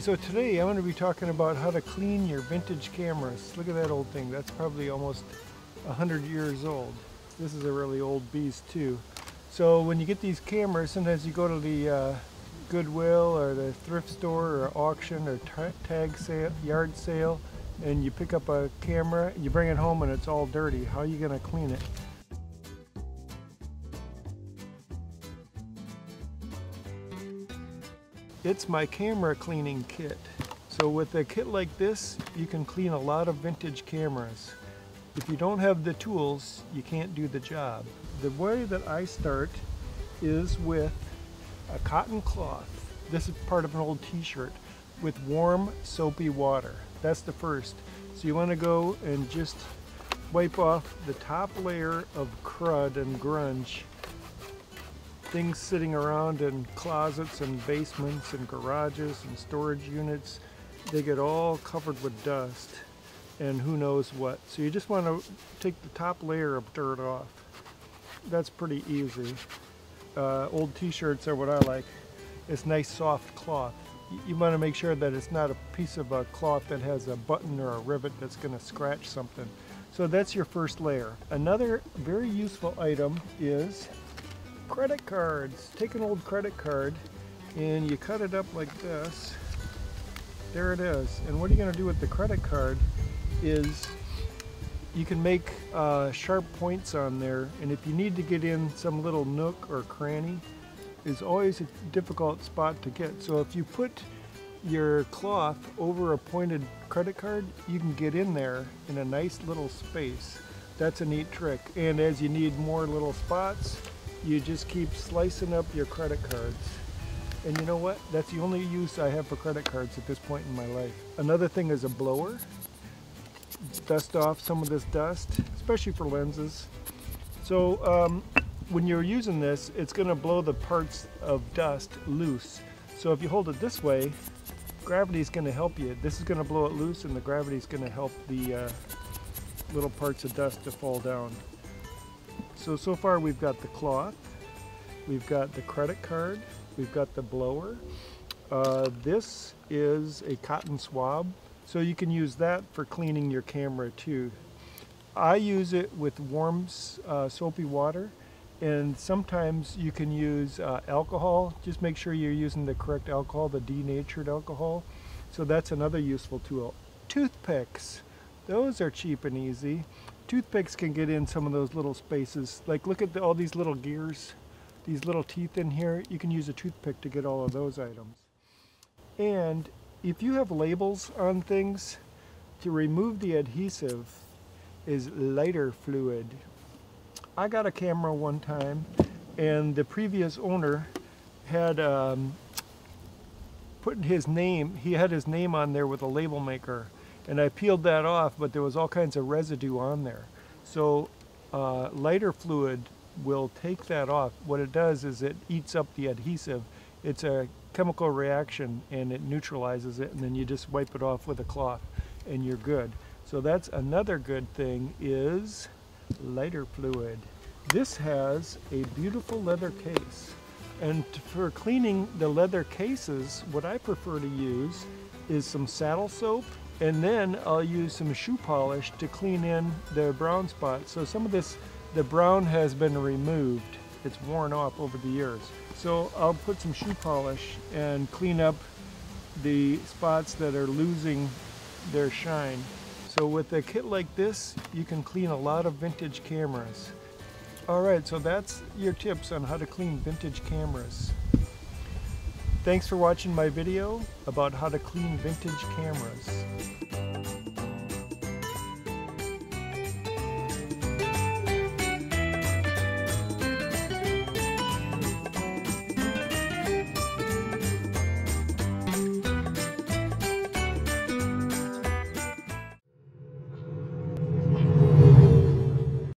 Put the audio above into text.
so today I'm going to be talking about how to clean your vintage cameras. Look at that old thing. That's probably almost 100 years old. This is a really old beast too. So when you get these cameras, sometimes you go to the uh, Goodwill or the thrift store or auction or tag sale, yard sale, and you pick up a camera, you bring it home and it's all dirty. How are you going to clean it? It's my camera cleaning kit. So with a kit like this, you can clean a lot of vintage cameras. If you don't have the tools, you can't do the job. The way that I start is with a cotton cloth. This is part of an old t-shirt with warm soapy water. That's the first. So you want to go and just wipe off the top layer of crud and grunge things sitting around in closets and basements and garages and storage units. They get all covered with dust and who knows what. So you just want to take the top layer of dirt off. That's pretty easy. Uh, old t-shirts are what I like. It's nice soft cloth. You want to make sure that it's not a piece of a cloth that has a button or a rivet that's going to scratch something. So that's your first layer. Another very useful item is credit cards. Take an old credit card and you cut it up like this. There it is. And what you're going to do with the credit card is you can make uh, sharp points on there and if you need to get in some little nook or cranny is always a difficult spot to get. So if you put your cloth over a pointed credit card, you can get in there in a nice little space. That's a neat trick. And as you need more little spots, you just keep slicing up your credit cards. And you know what? That's the only use I have for credit cards at this point in my life. Another thing is a blower. Dust off some of this dust, especially for lenses. So um, when you're using this, it's going to blow the parts of dust loose. So if you hold it this way, gravity is going to help you. This is going to blow it loose and the gravity is going to help the uh, little parts of dust to fall down. So, so far we've got the cloth, we've got the credit card, we've got the blower. Uh, this is a cotton swab, so you can use that for cleaning your camera too. I use it with warm uh, soapy water and sometimes you can use uh, alcohol. Just make sure you're using the correct alcohol, the denatured alcohol. So that's another useful tool. Toothpicks, those are cheap and easy toothpicks can get in some of those little spaces. Like look at the, all these little gears, these little teeth in here. You can use a toothpick to get all of those items. And if you have labels on things, to remove the adhesive is lighter fluid. I got a camera one time and the previous owner had um, put his name, he had his name on there with a label maker and I peeled that off, but there was all kinds of residue on there. So uh, lighter fluid will take that off. What it does is it eats up the adhesive. It's a chemical reaction and it neutralizes it and then you just wipe it off with a cloth and you're good. So that's another good thing is lighter fluid. This has a beautiful leather case. And for cleaning the leather cases, what I prefer to use is some saddle soap and then I'll use some shoe polish to clean in the brown spots. So some of this, the brown has been removed. It's worn off over the years. So I'll put some shoe polish and clean up the spots that are losing their shine. So with a kit like this, you can clean a lot of vintage cameras. All right, so that's your tips on how to clean vintage cameras. Thanks for watching my video about how to clean vintage cameras.